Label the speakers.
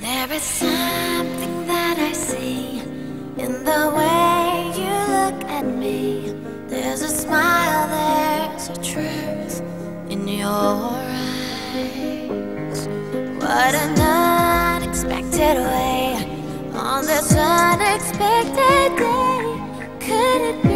Speaker 1: There is something that I see in the way you look at me. There's a smile, there's a truth in your eyes. What an unexpected way on this unexpected day could it be?